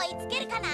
追いつけるかな？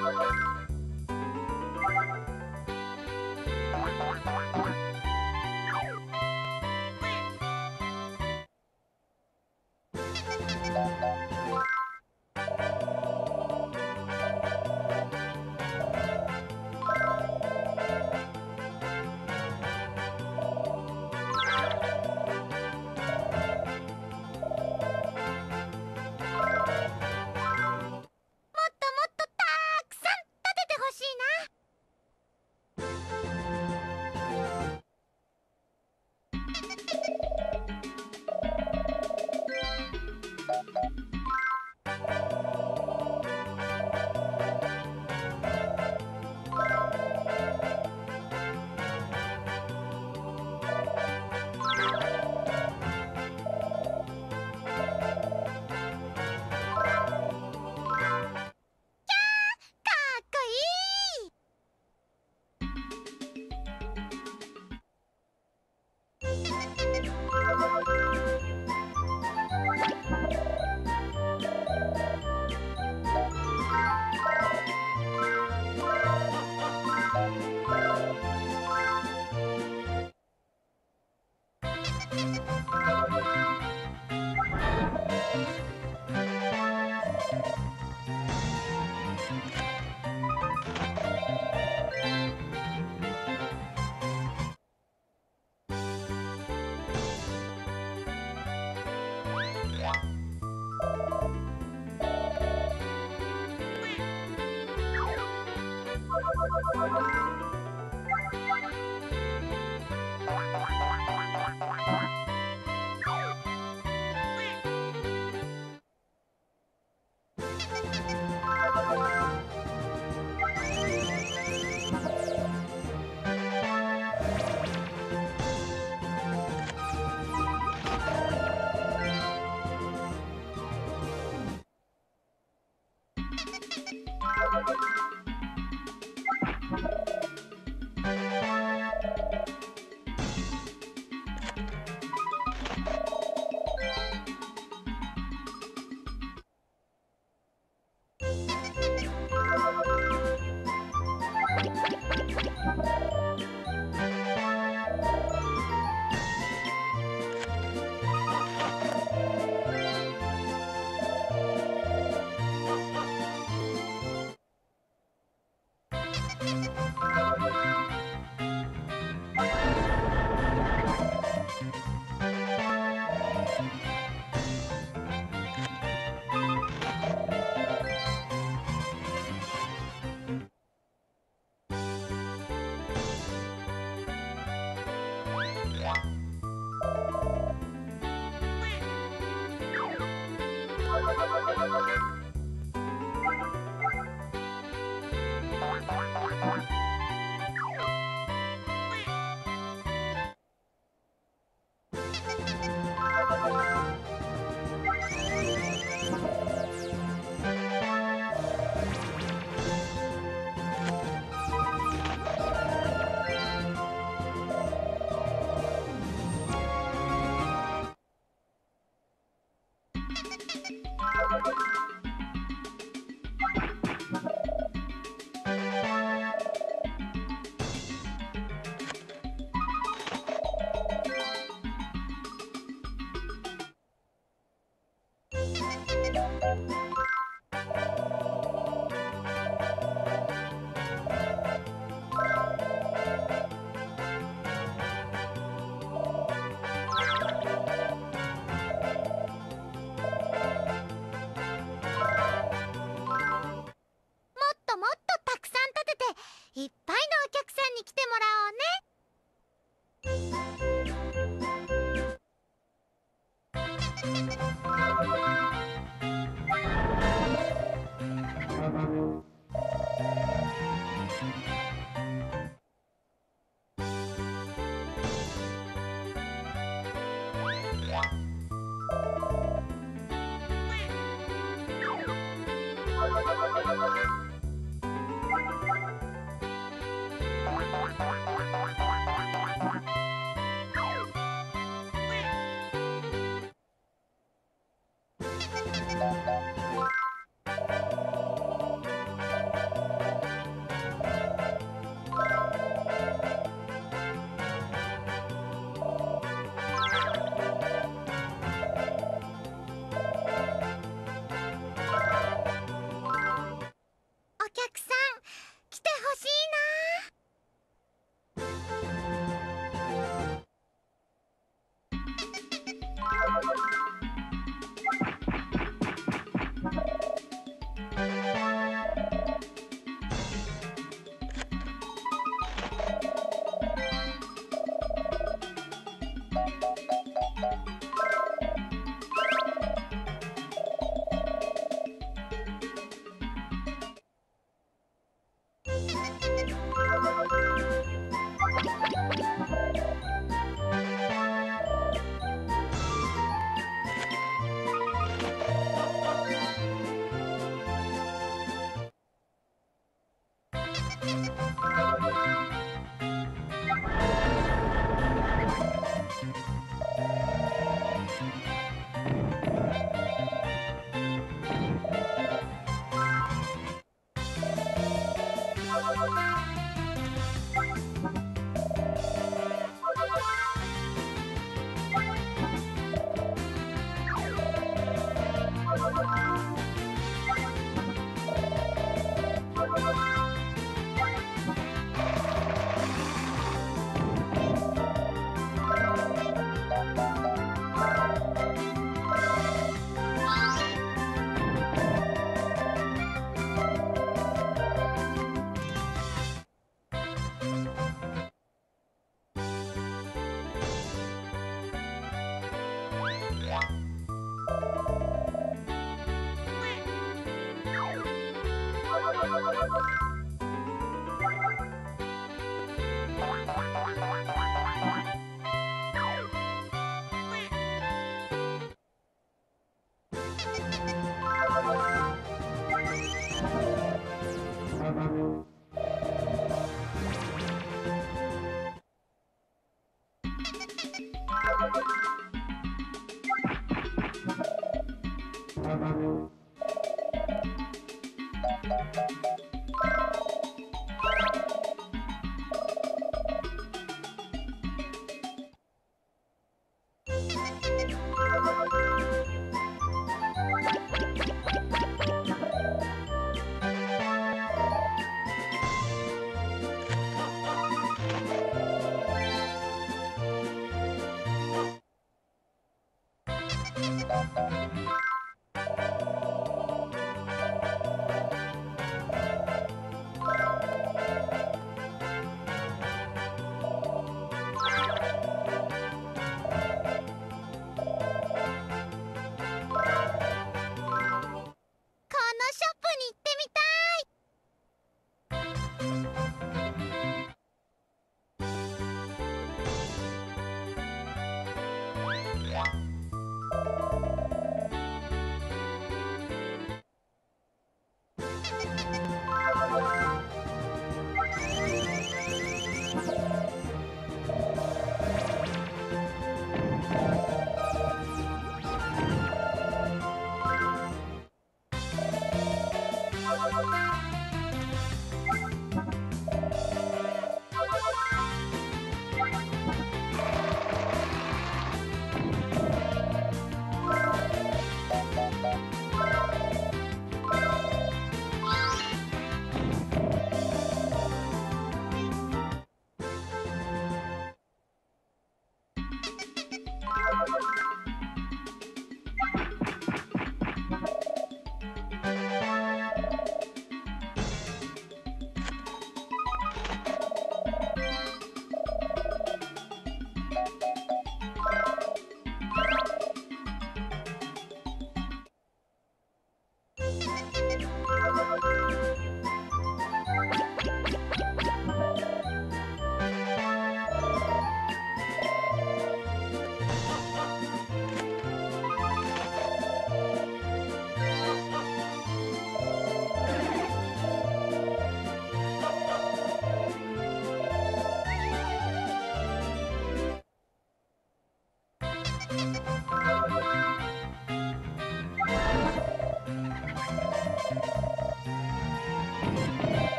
もっ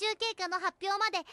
中経過の発表まで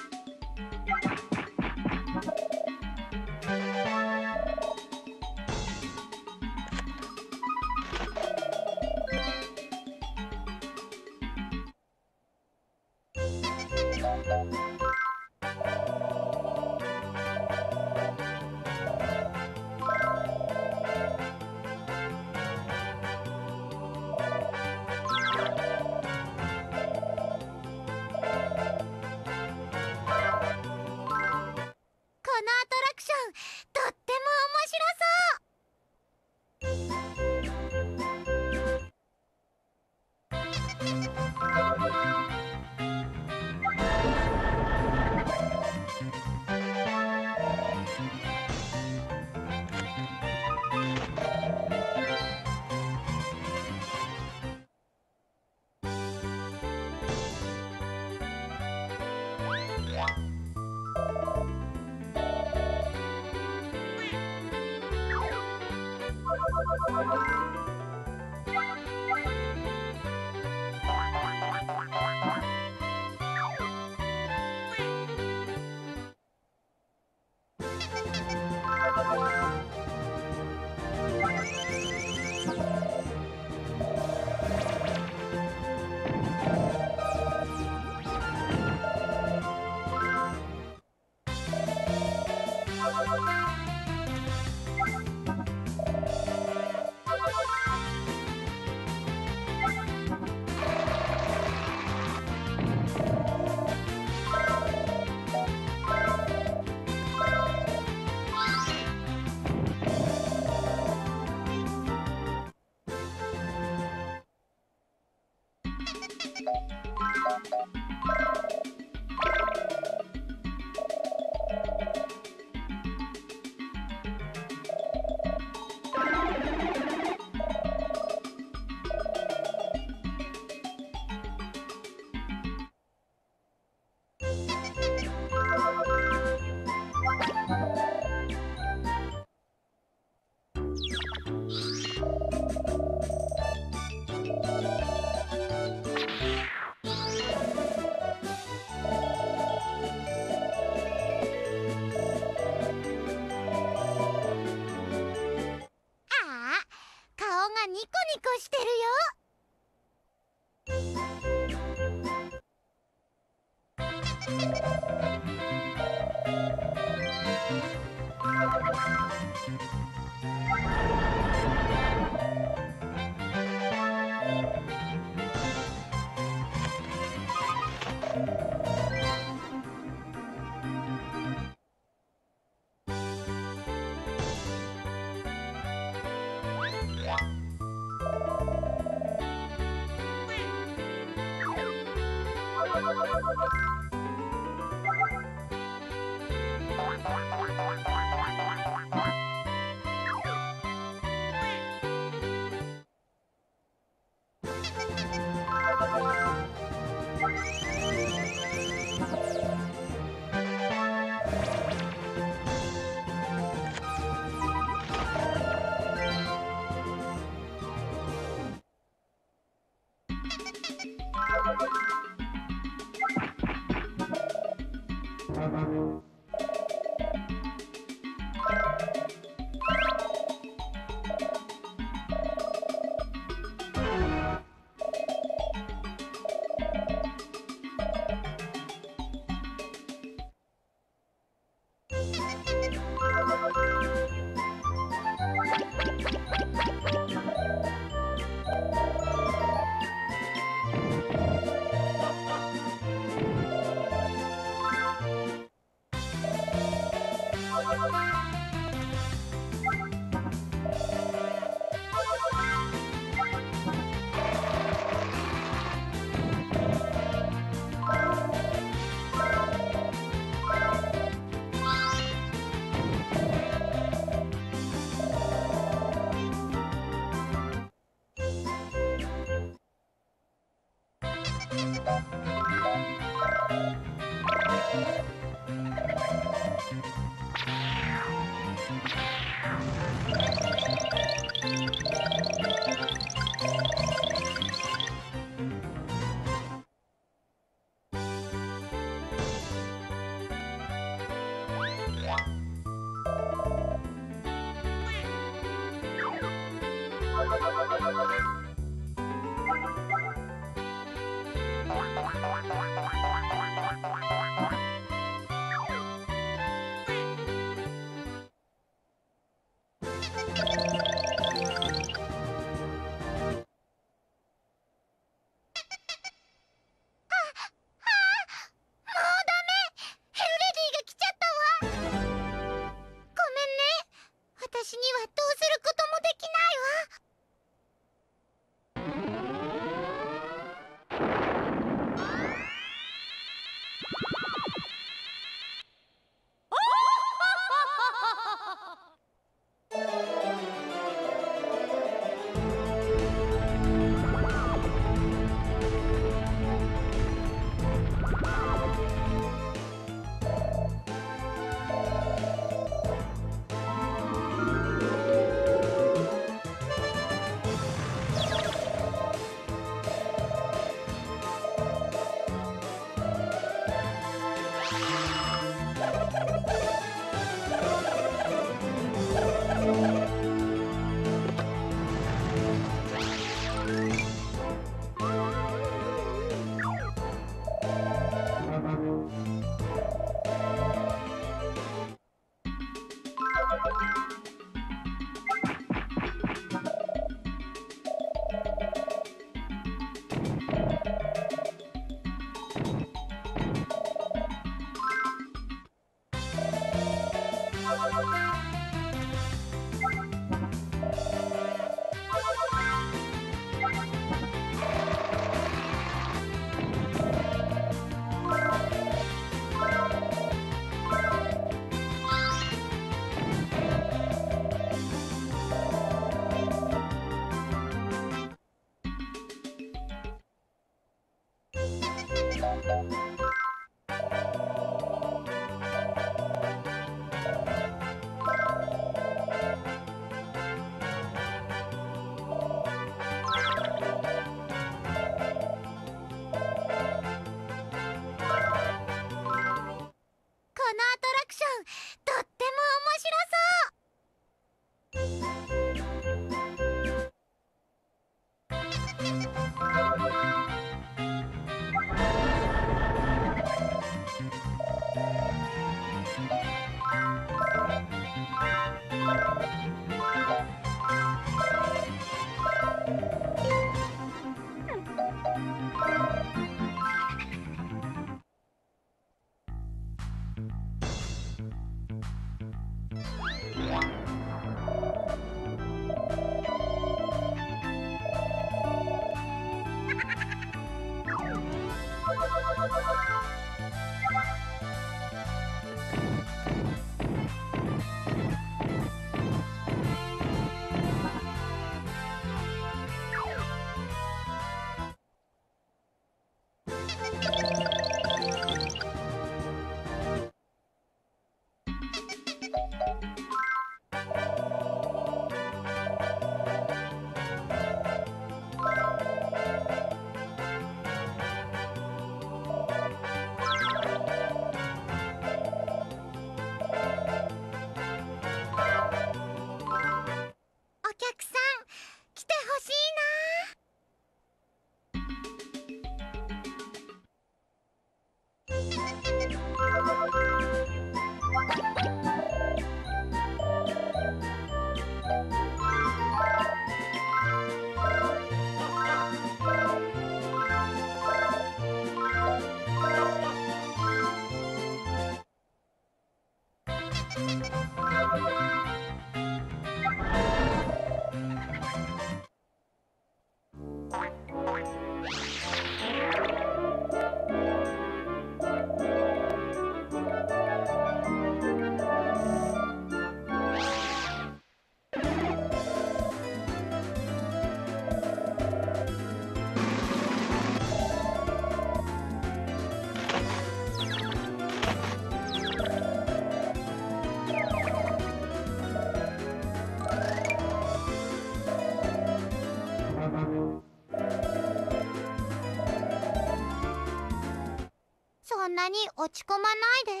なに落ち込まないで。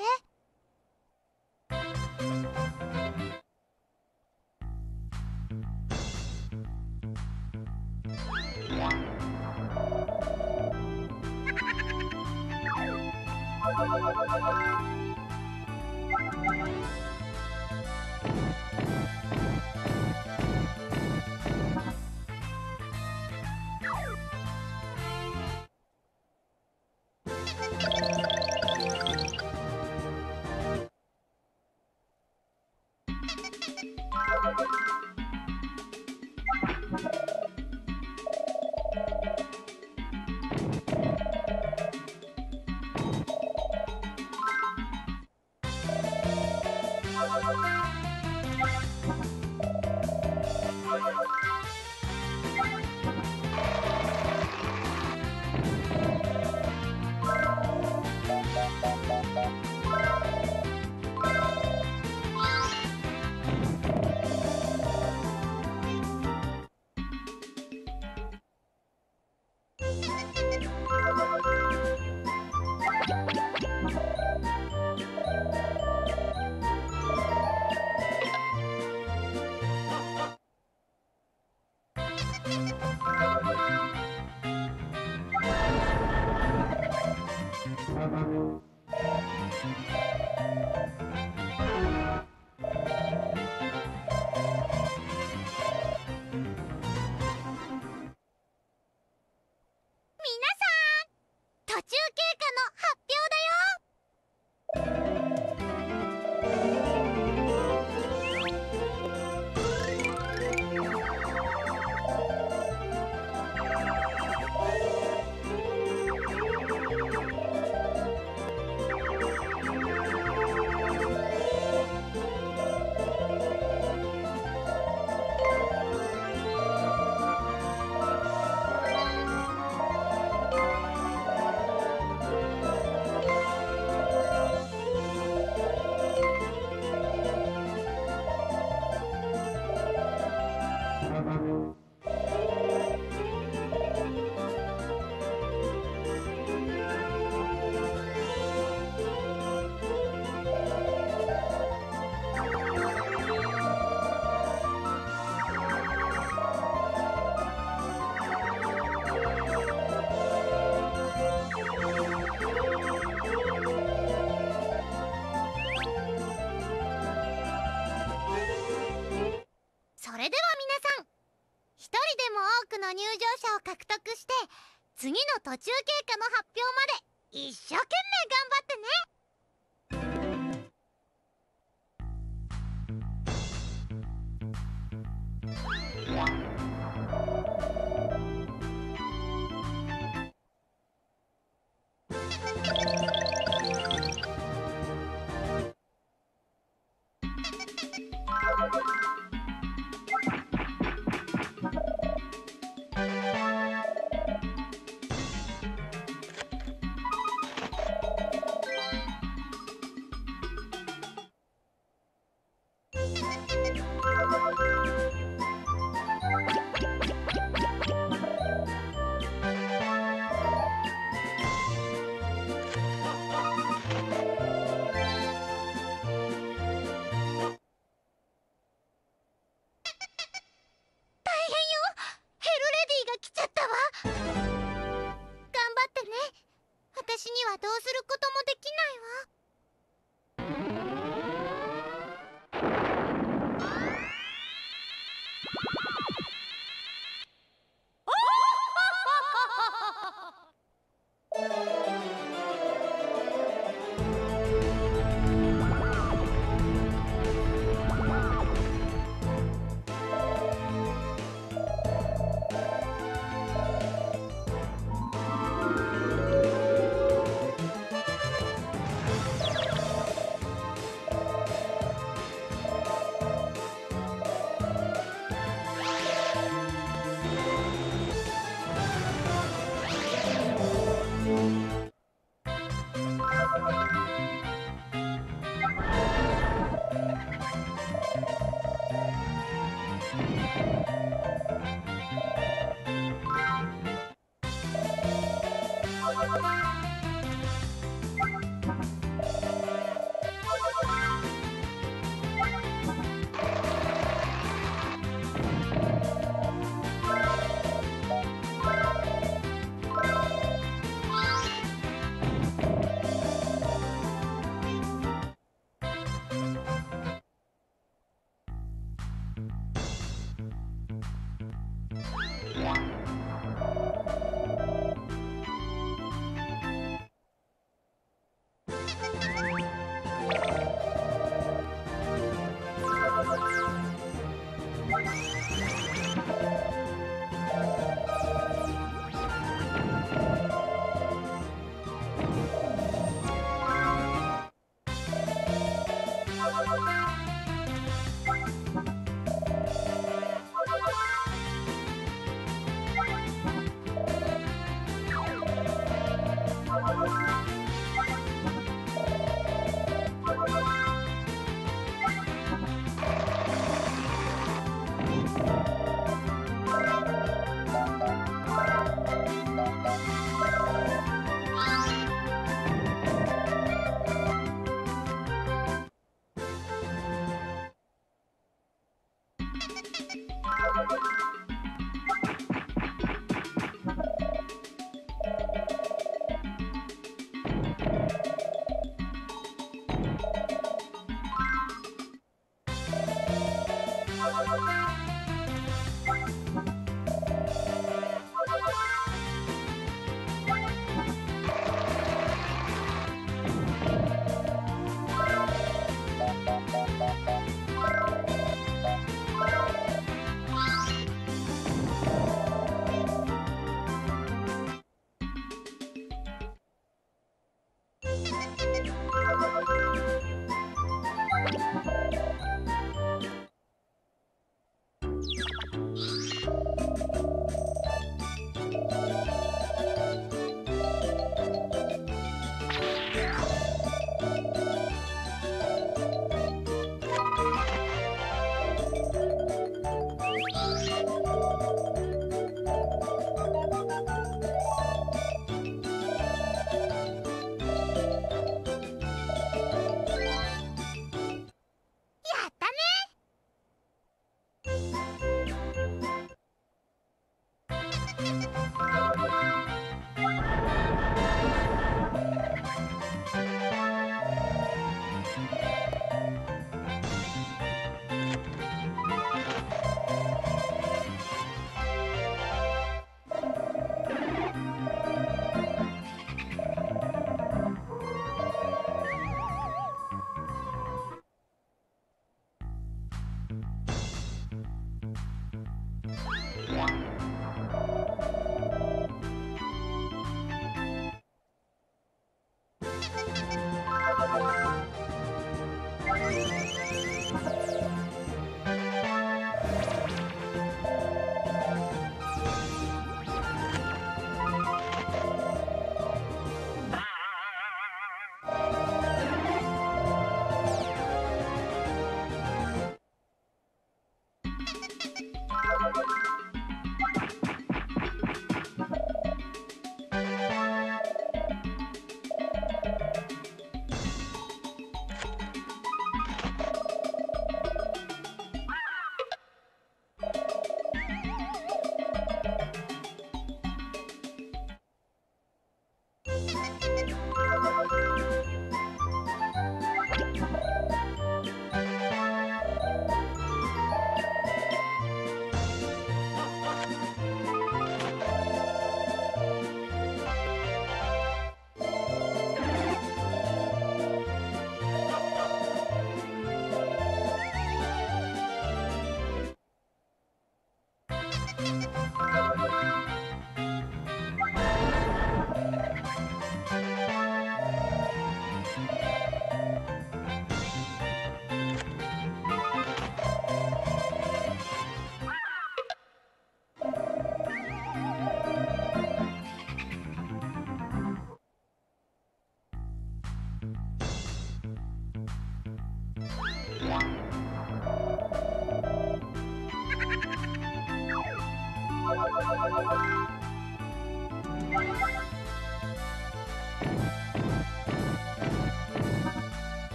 途中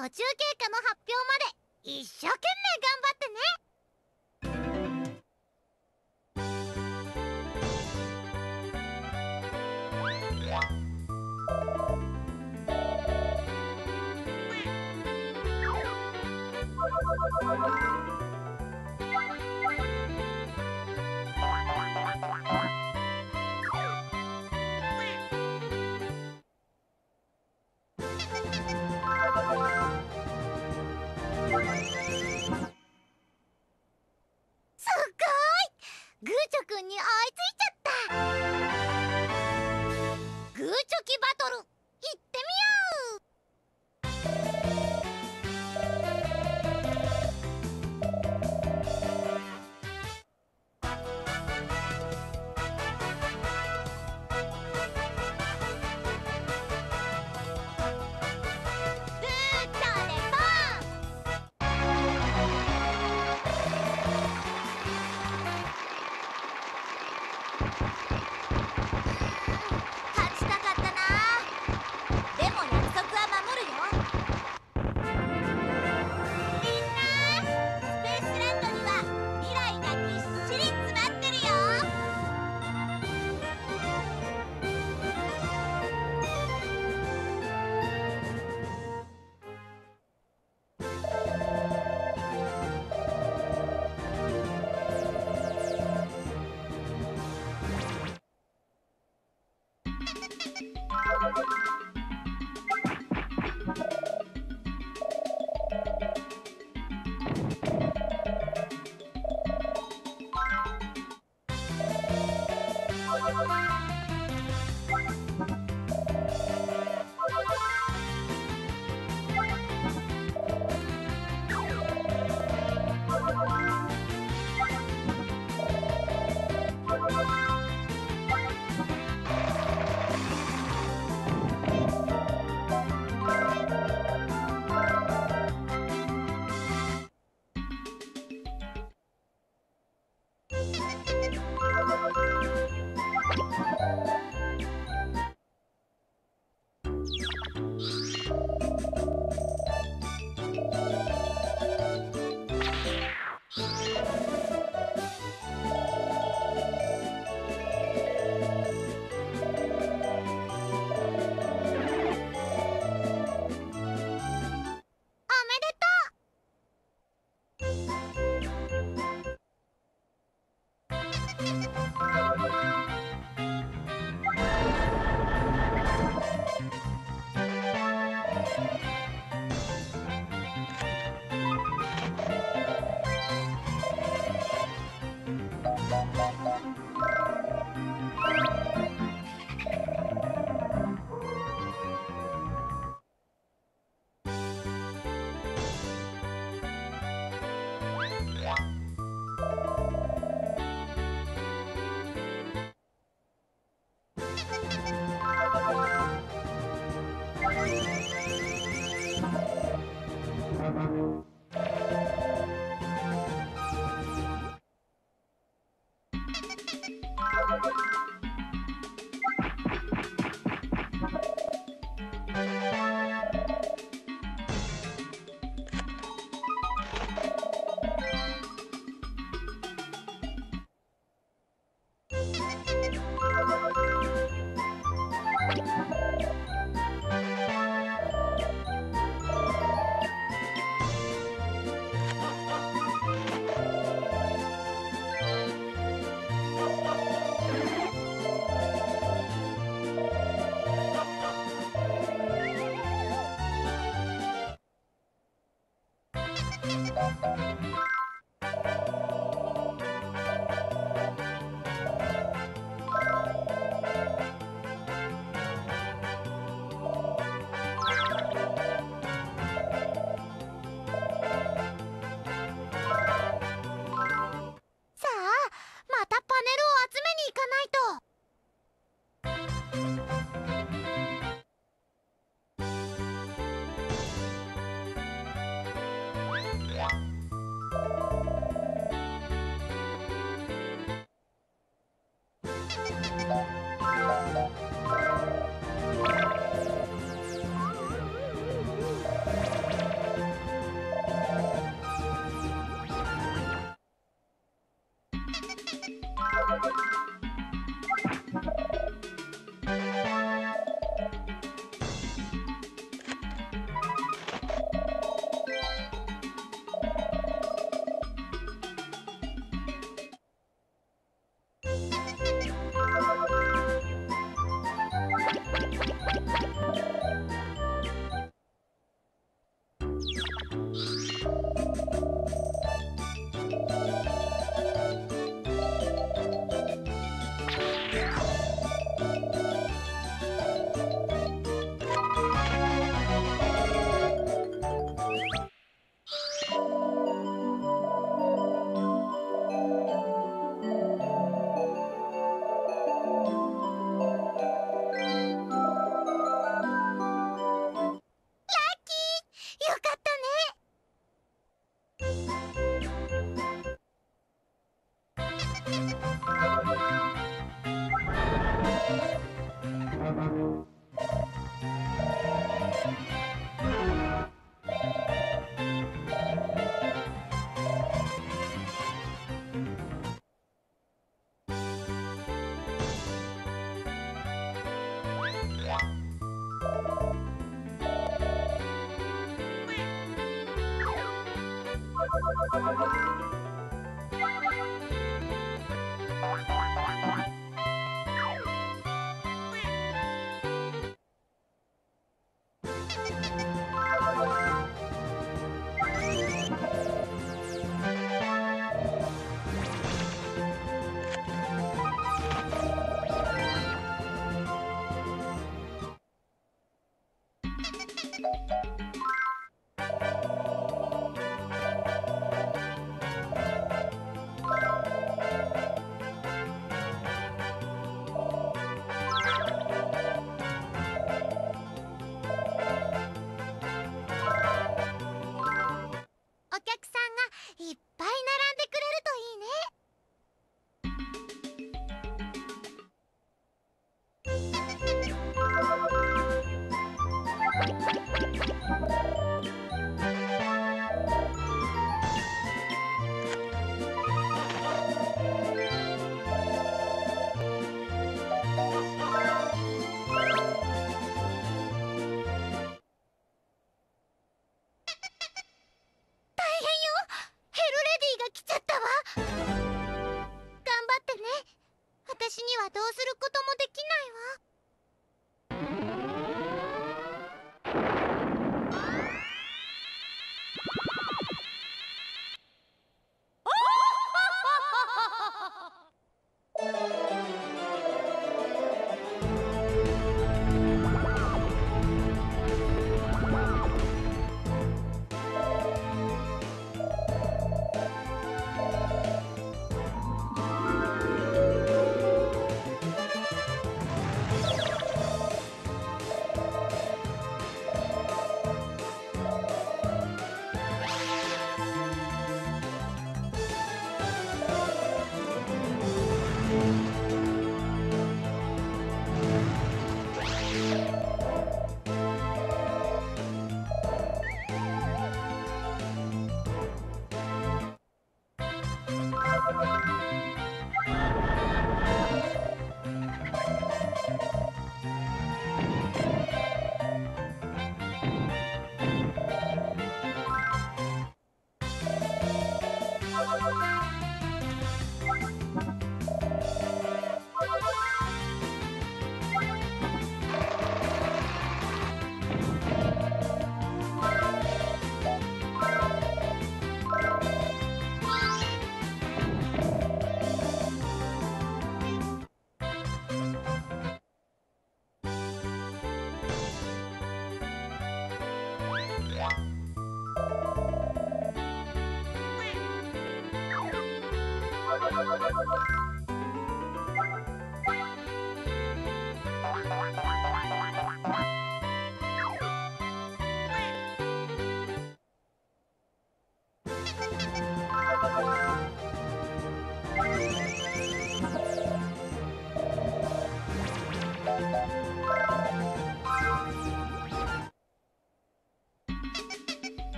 途中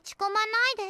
落ち込まないで。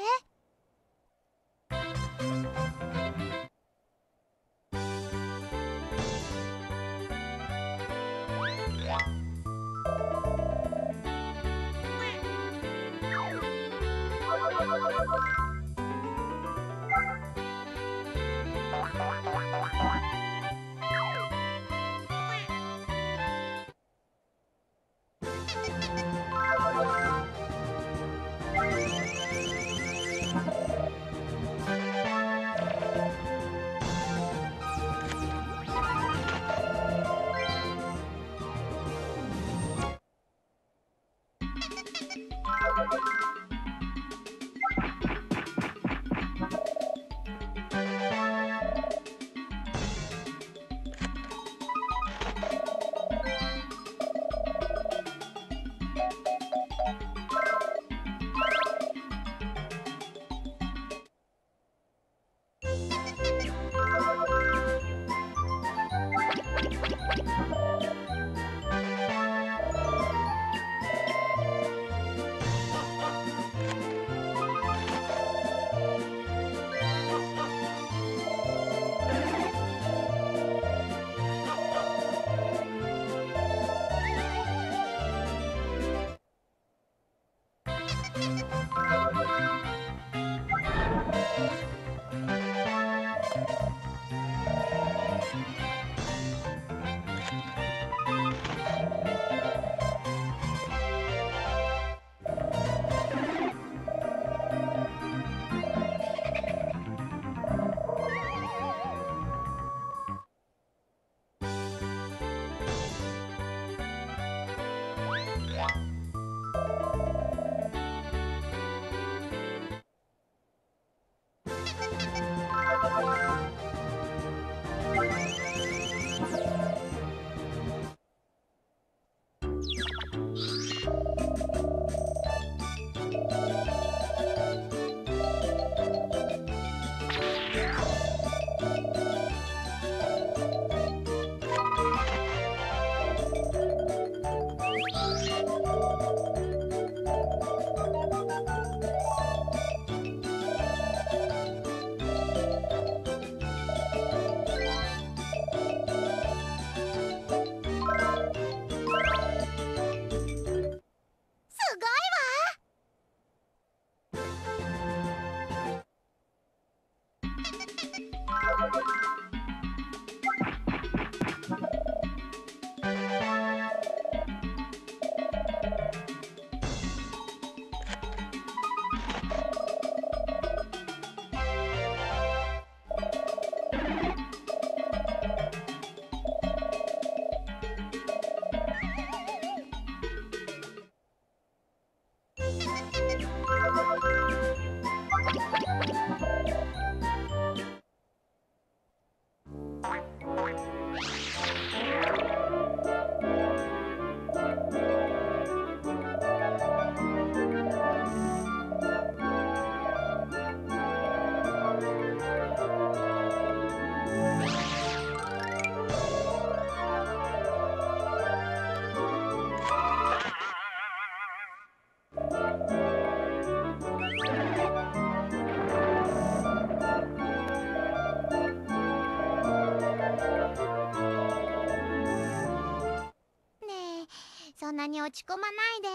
なに落ち込まないで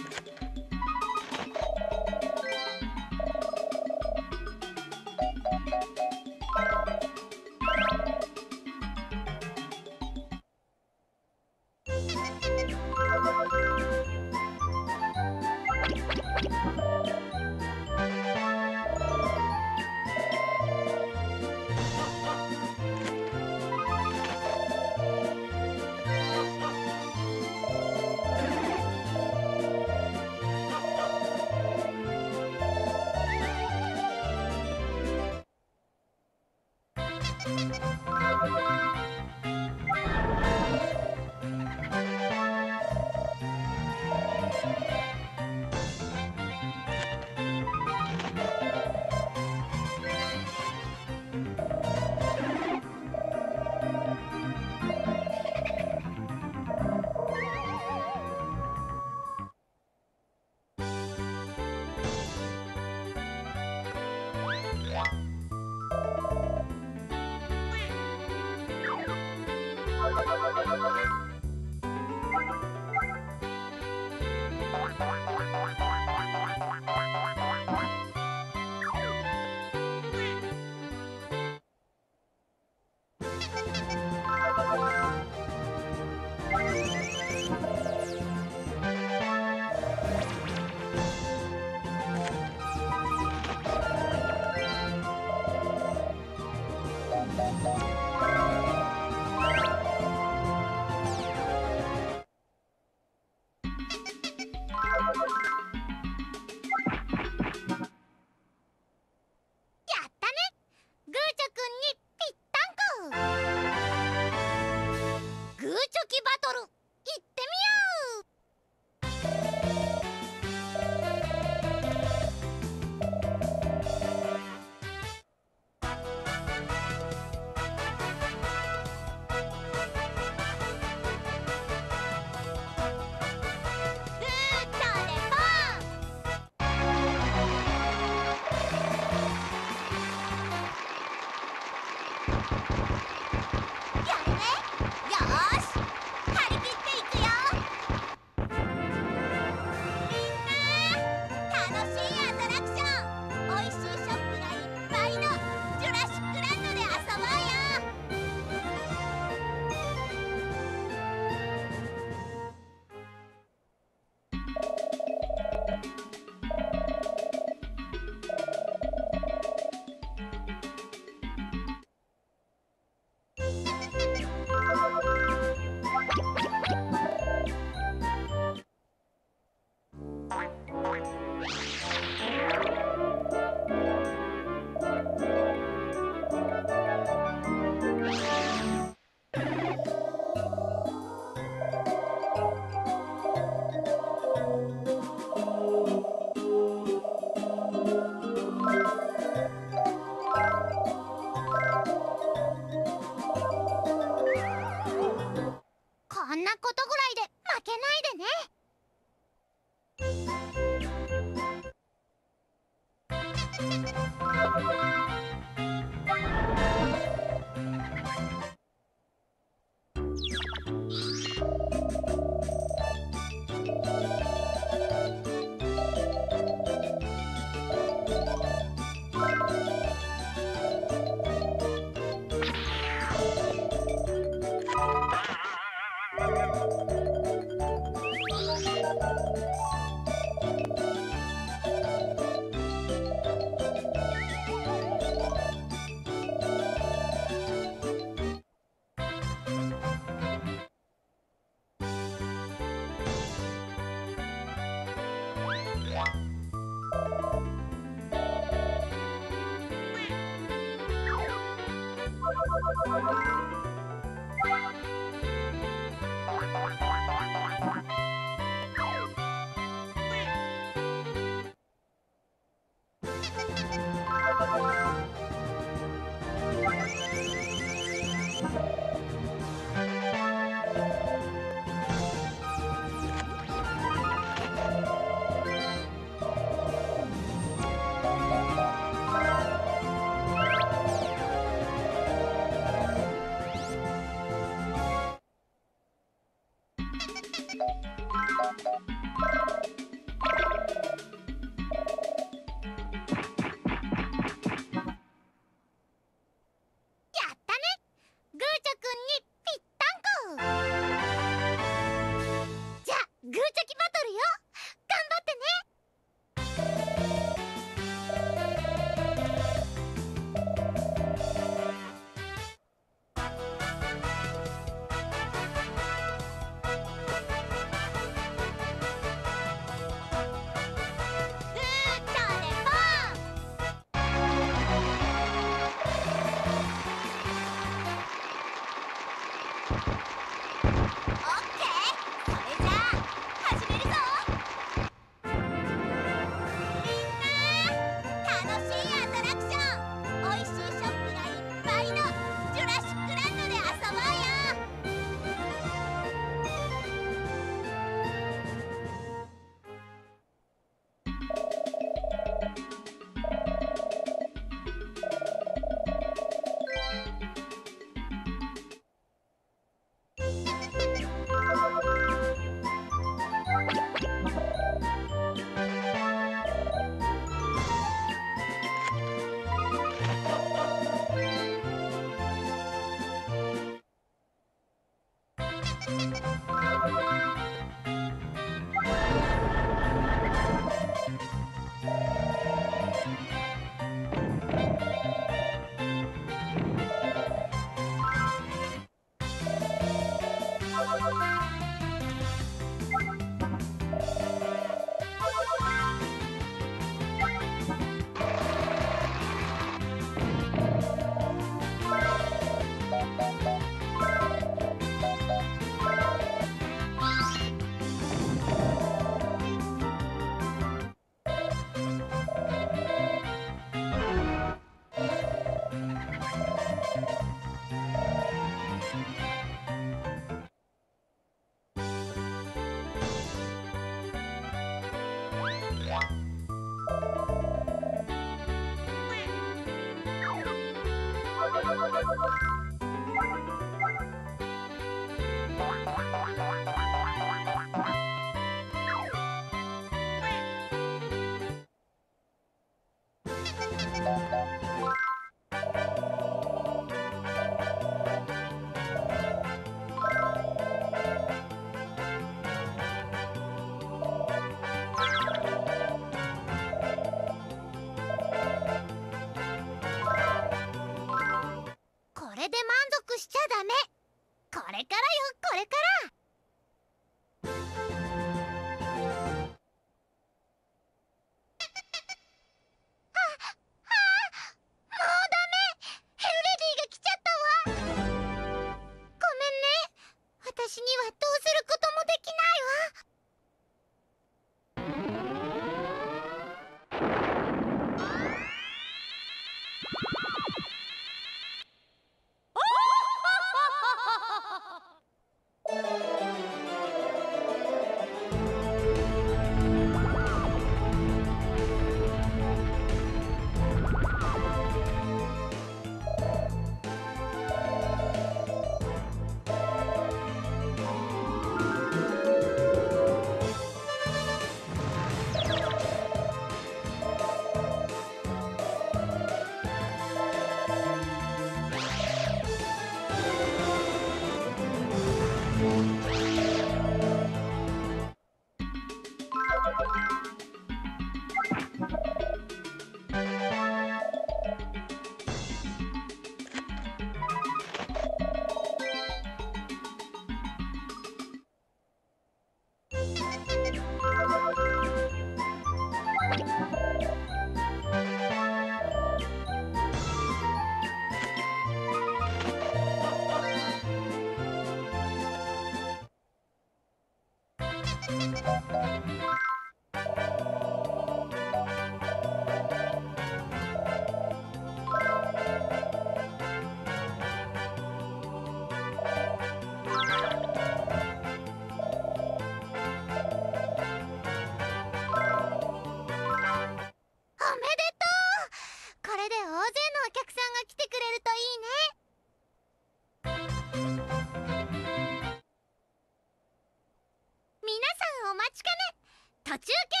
途中経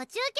途中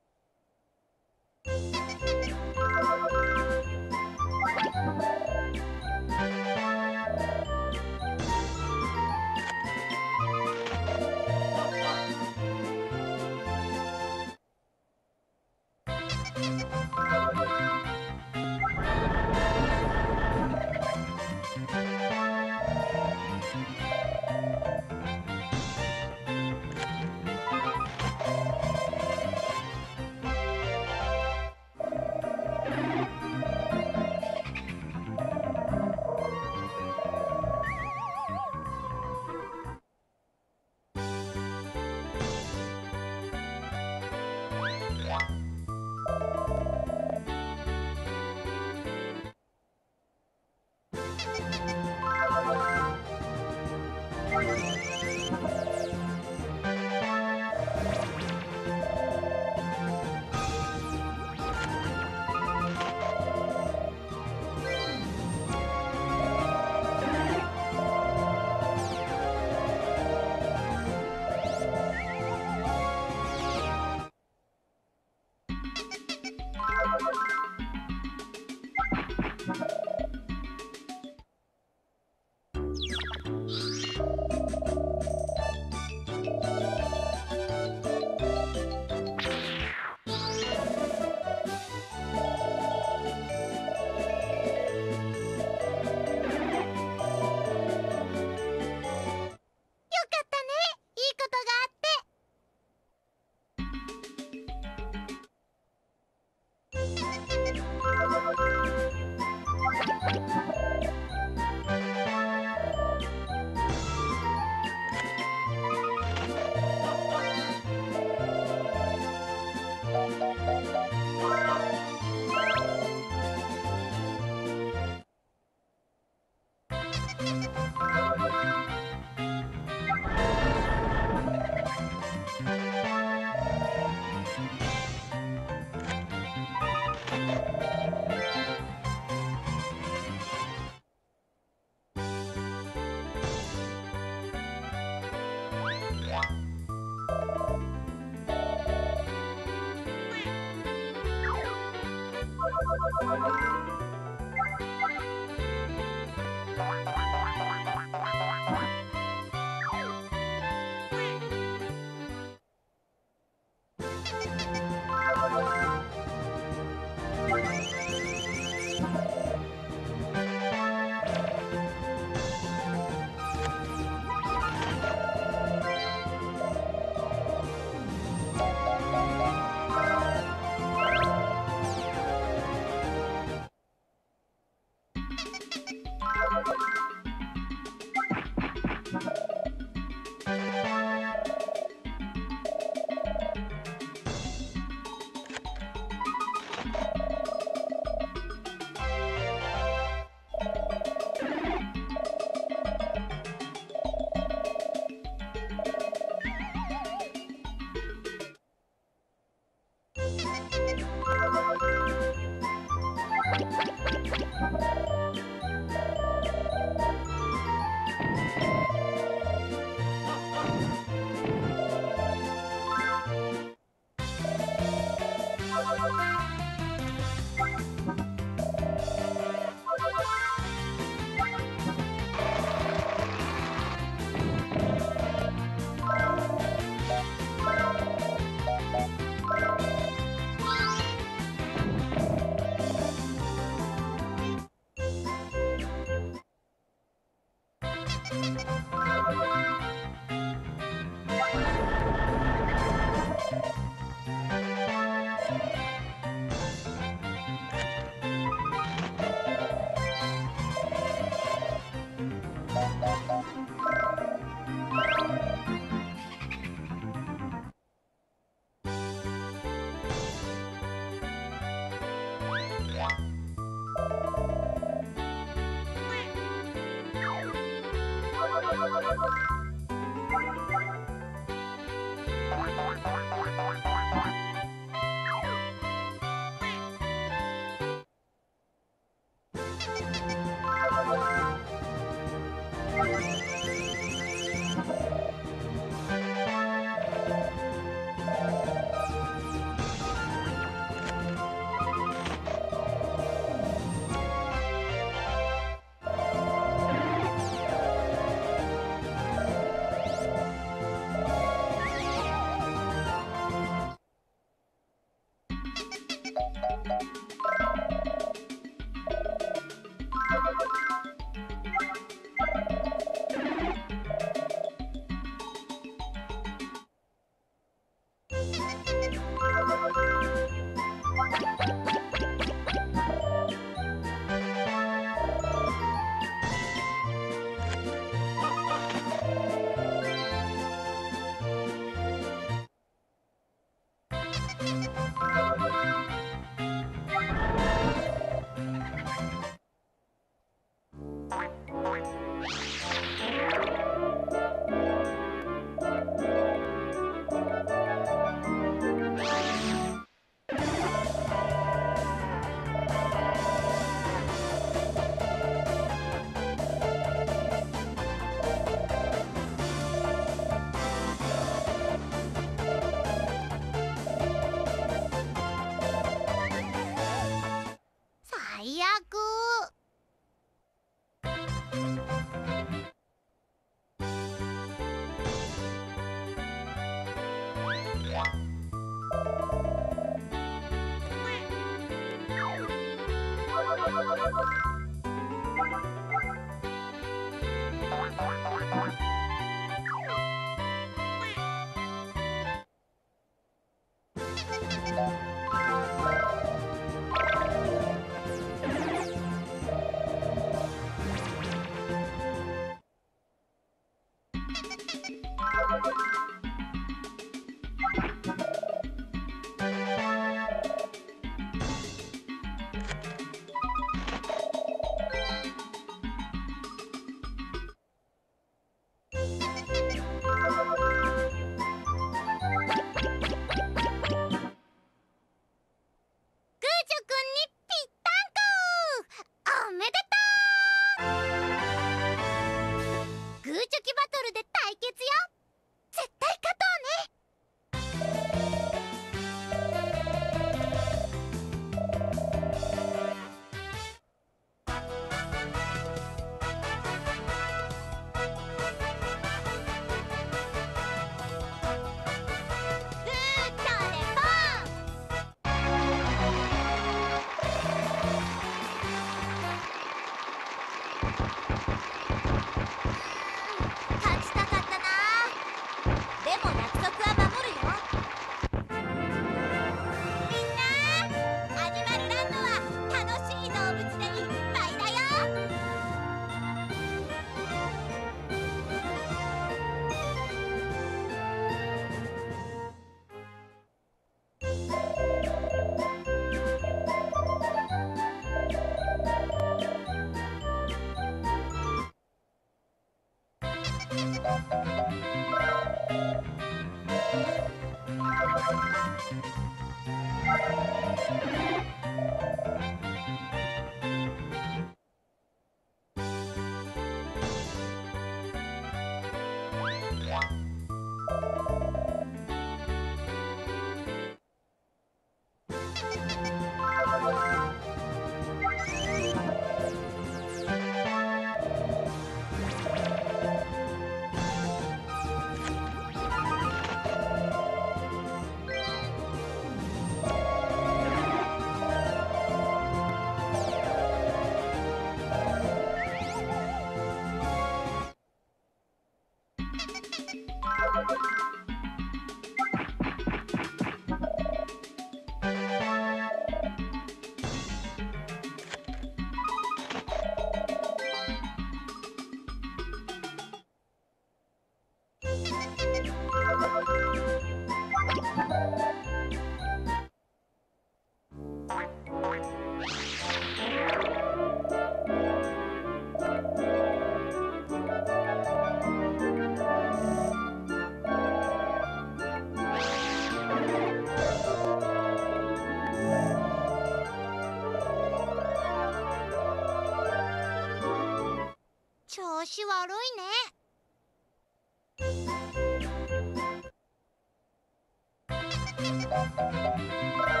you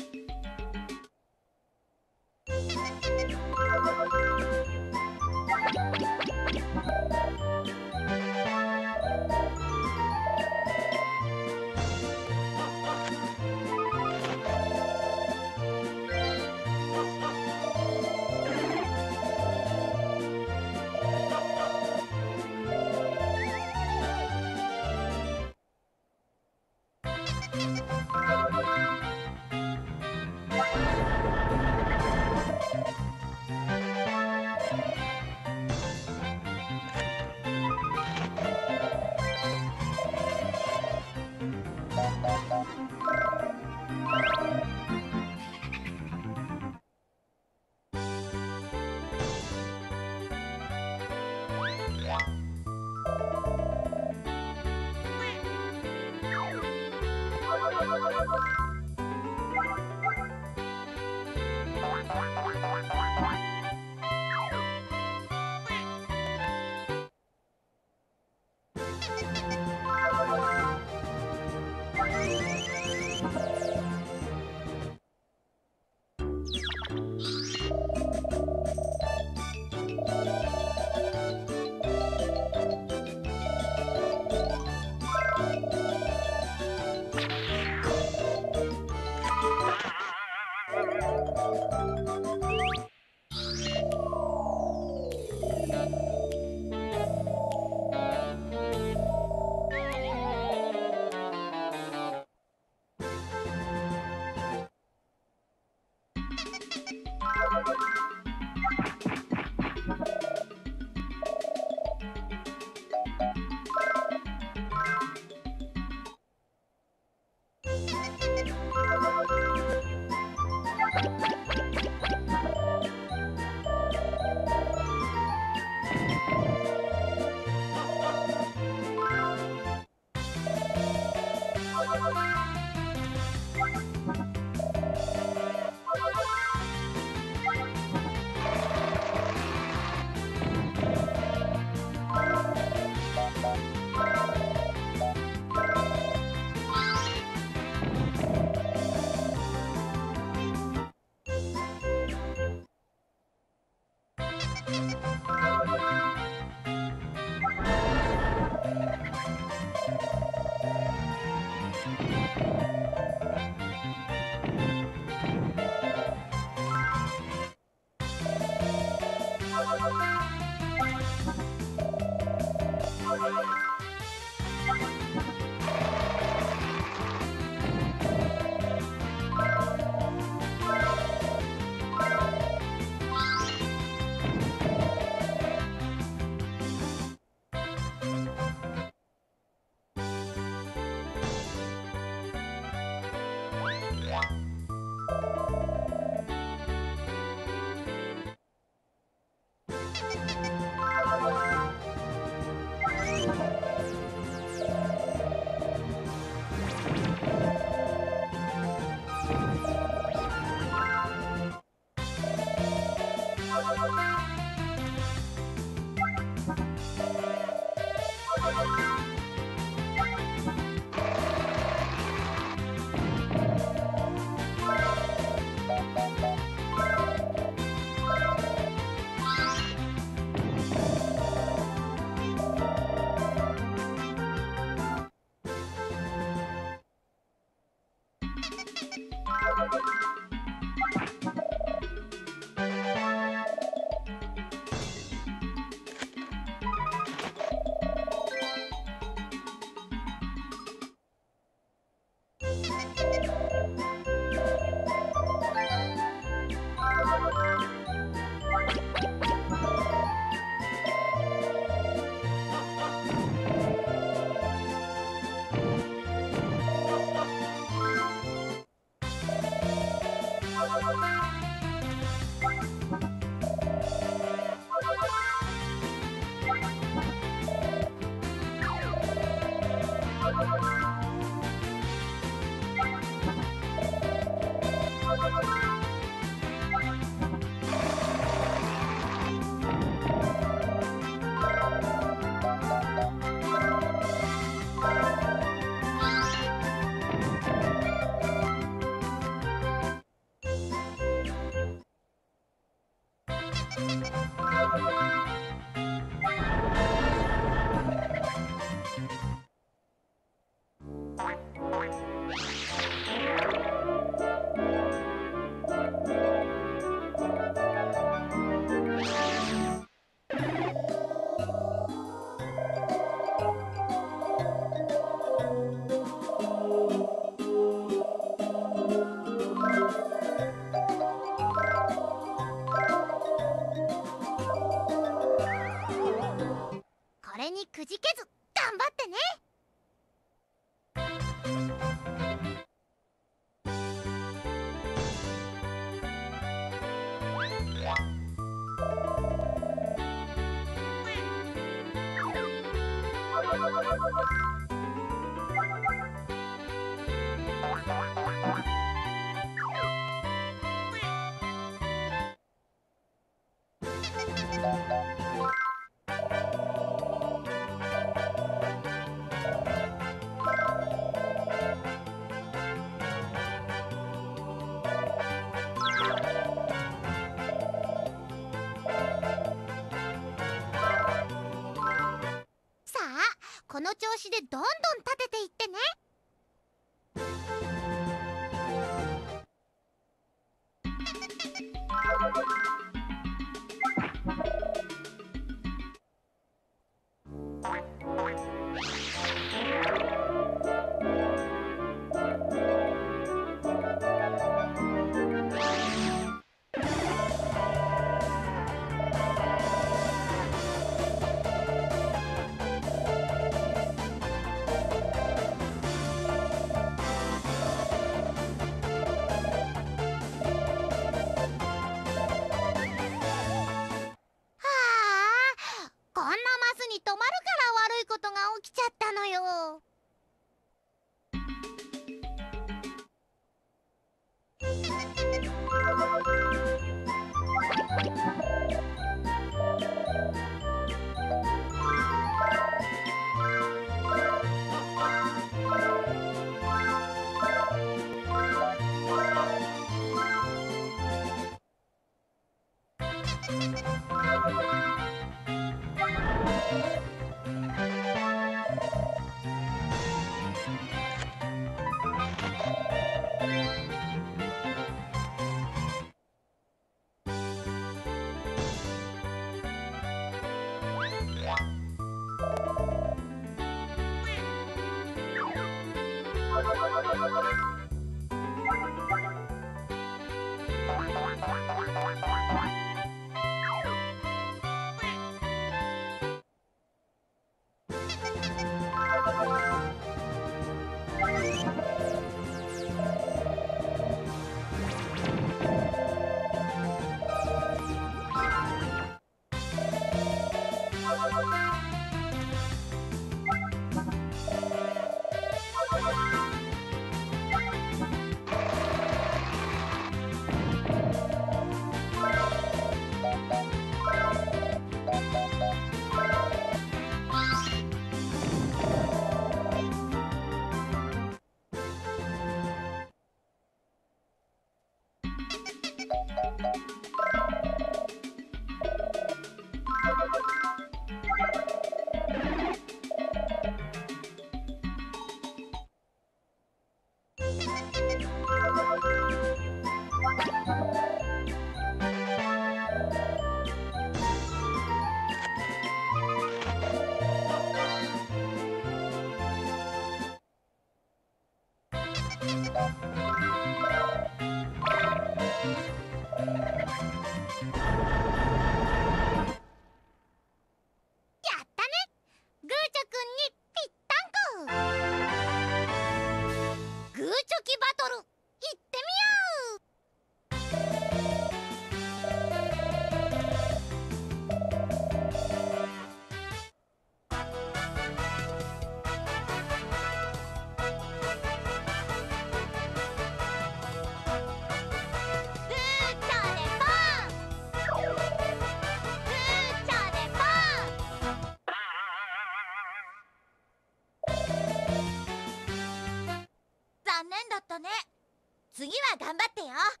頑張ってよ。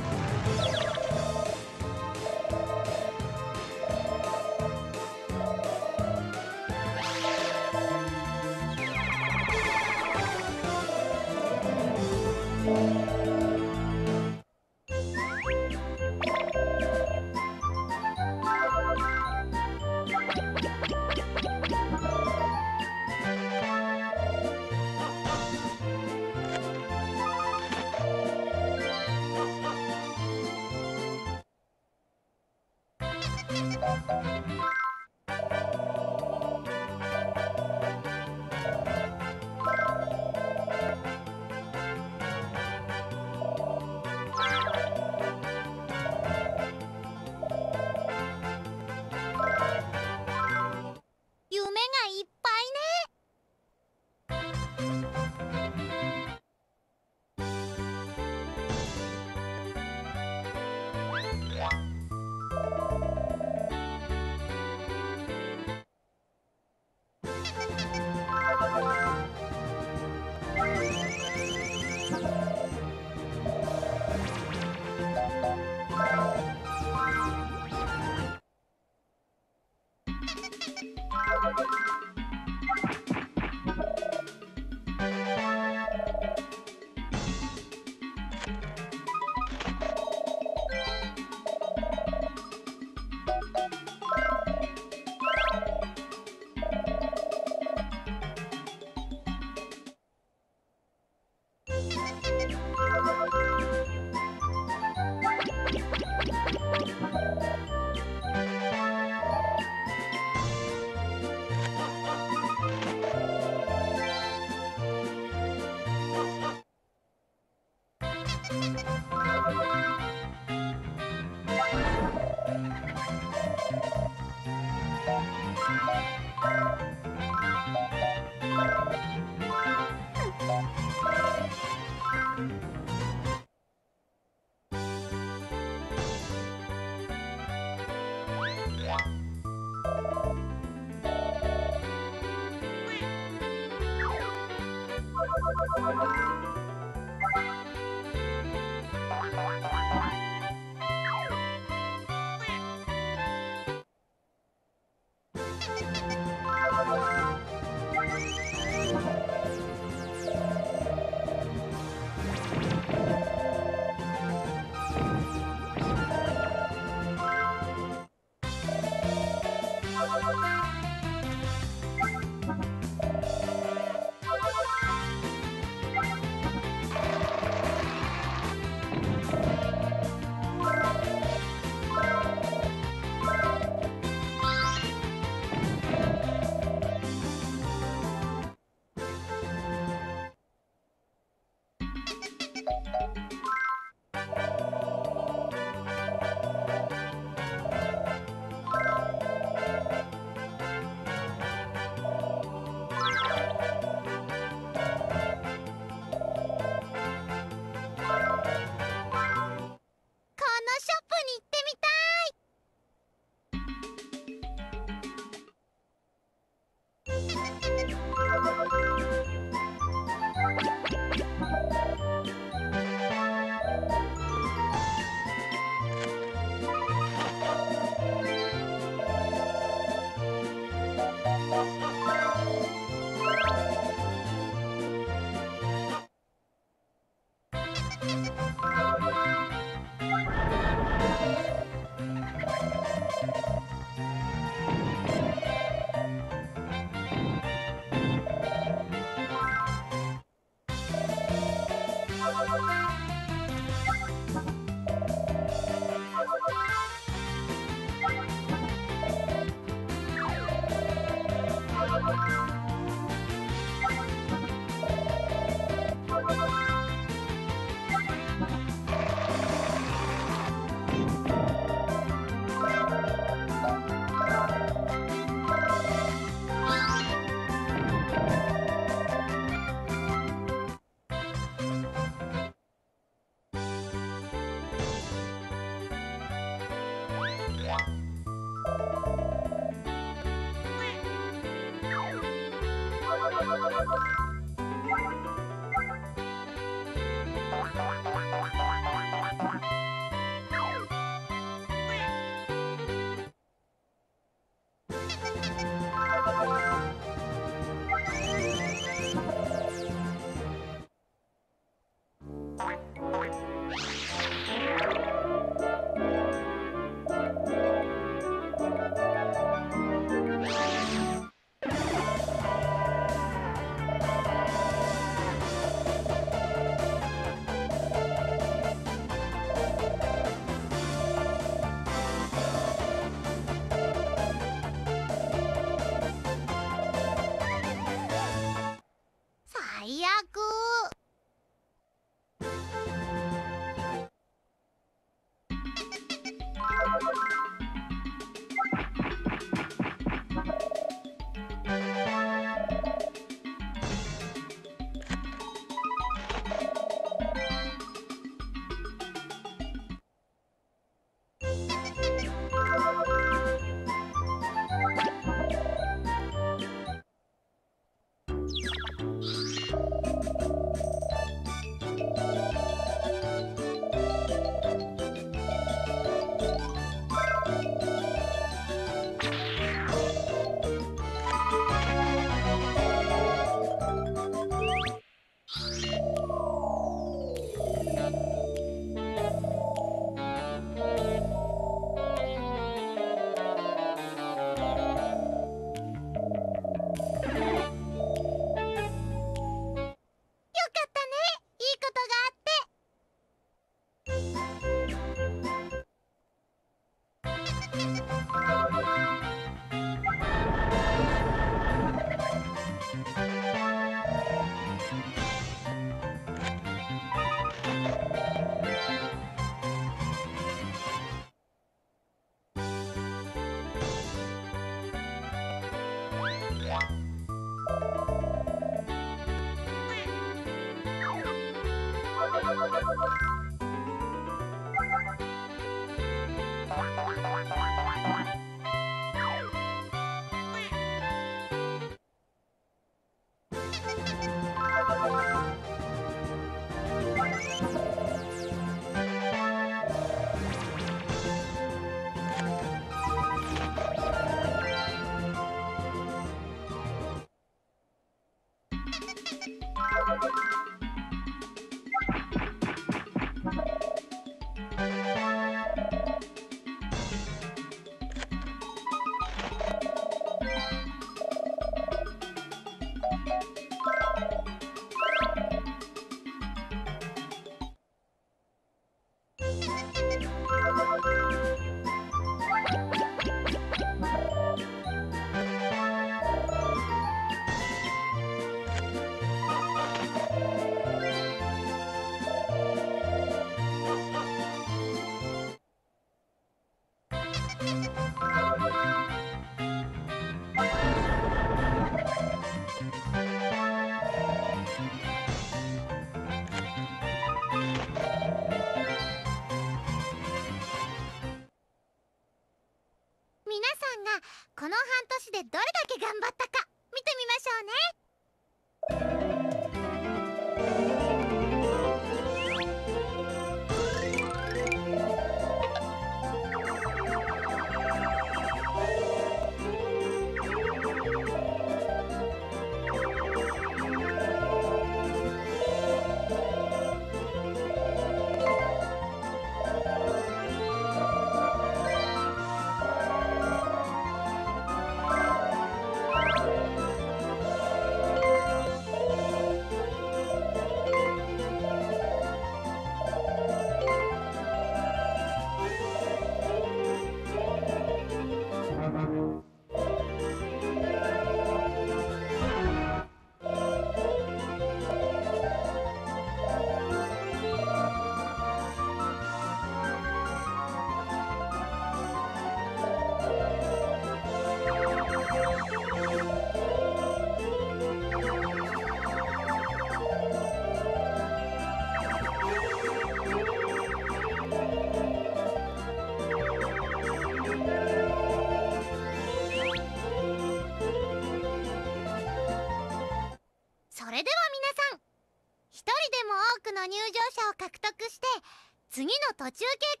途中経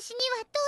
私にはど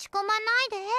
ち込まないで。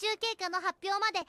中経過の発表まで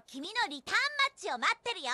君のリターンマッチを待ってるよ。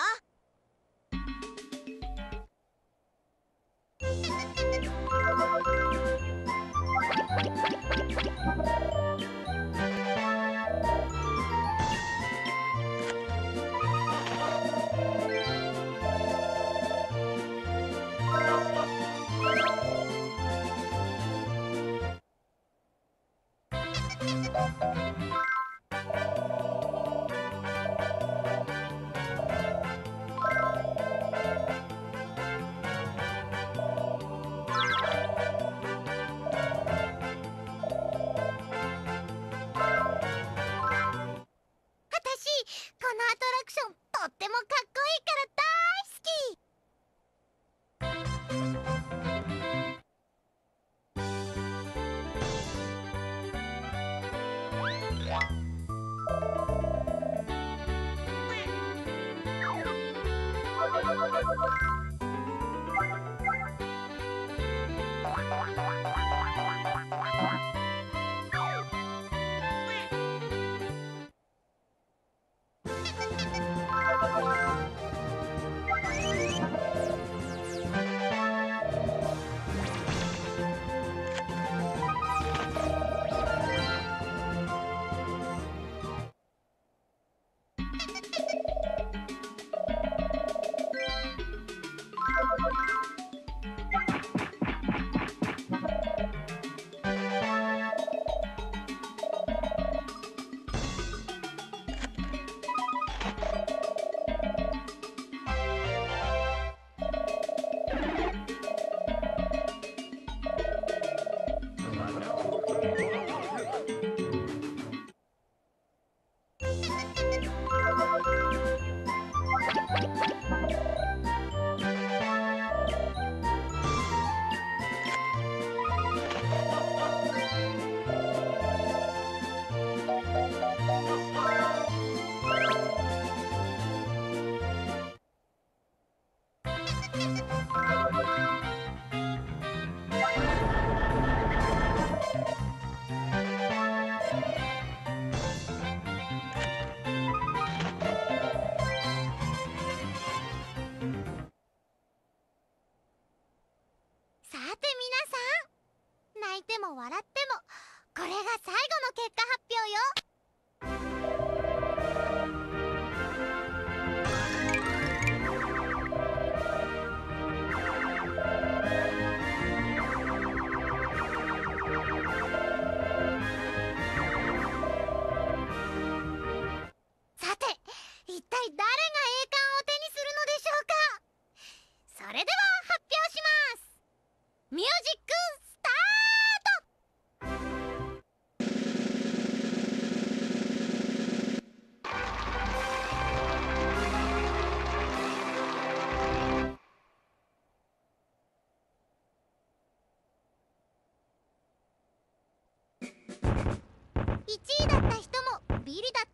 1位だった人もビリだった